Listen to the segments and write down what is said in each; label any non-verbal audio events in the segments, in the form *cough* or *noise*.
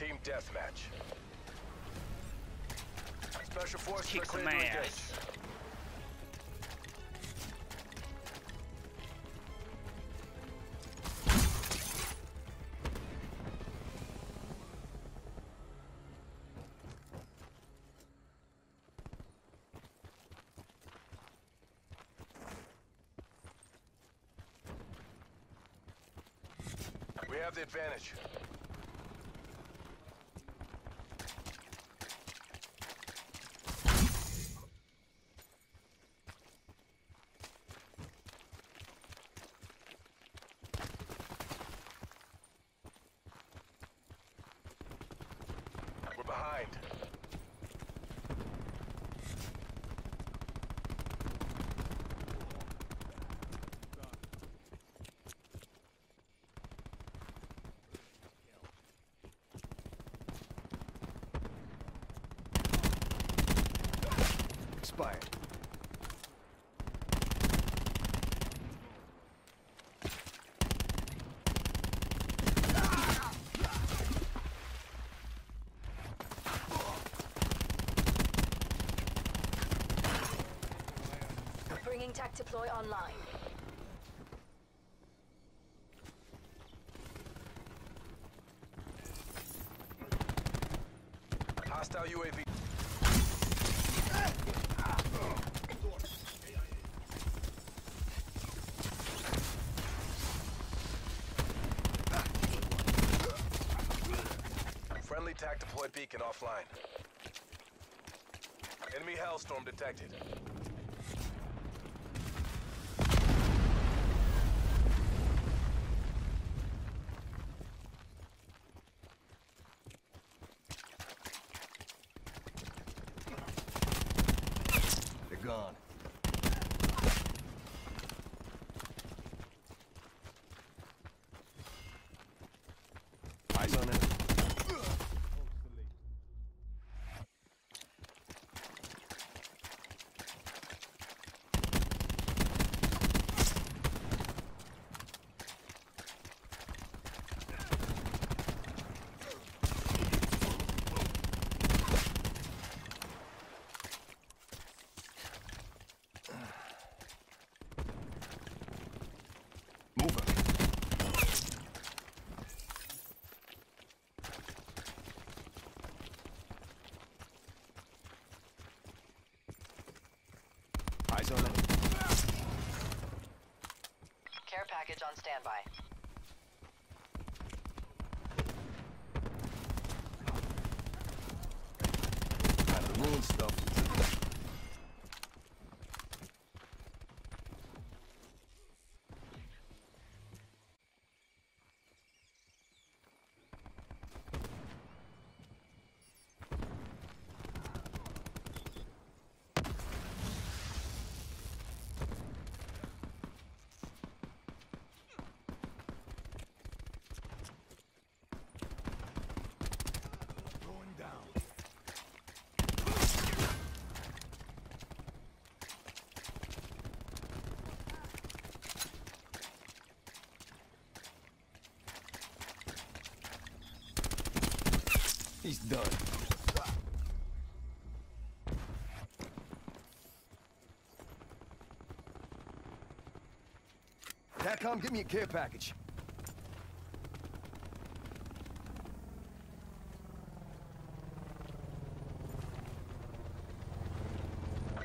Team deathmatch. Special forces Kick clear ass. We have the advantage. We're behind. Expired. TAC deploy online. Hostile UAV. Friendly TAC deployed beacon offline. Enemy Hellstorm detected. Gone. Eyes on it. Move it. Eyes on it. Care package standby. He's done. TACCOM, give me a care package.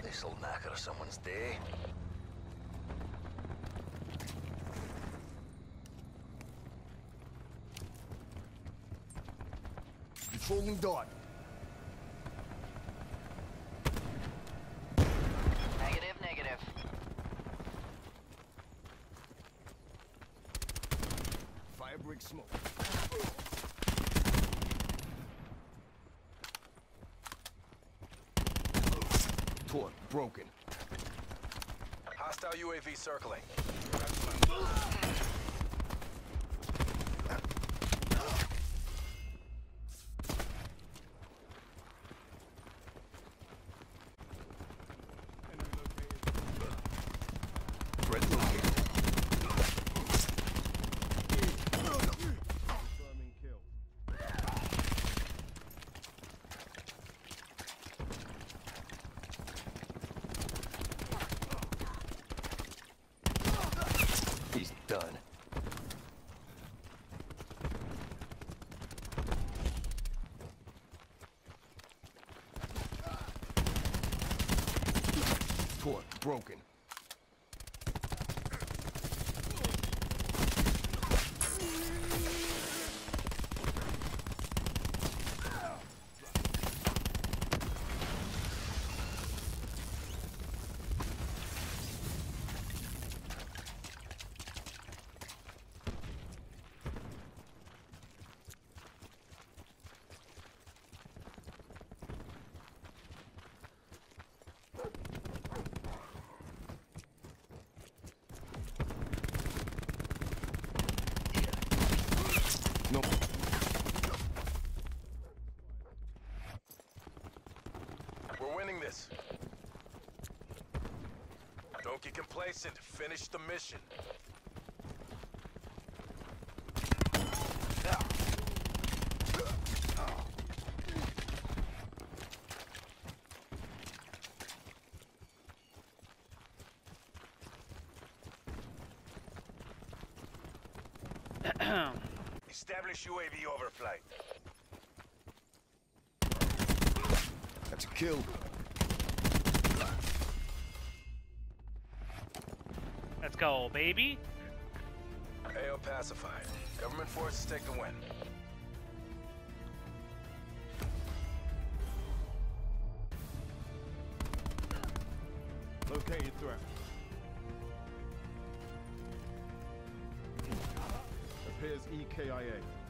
This'll knacker someone's day. Controlling dot. Negative, negative. Fire break smoke. Torque broken. Hostile UAV circling. Report broken. We're winning this. Don't get complacent. Finish the mission. *coughs* Establish UAV overflight. That's a kill. Let's go, baby. AO pacified. Government forces take the win. Located threat. Appears EKIA.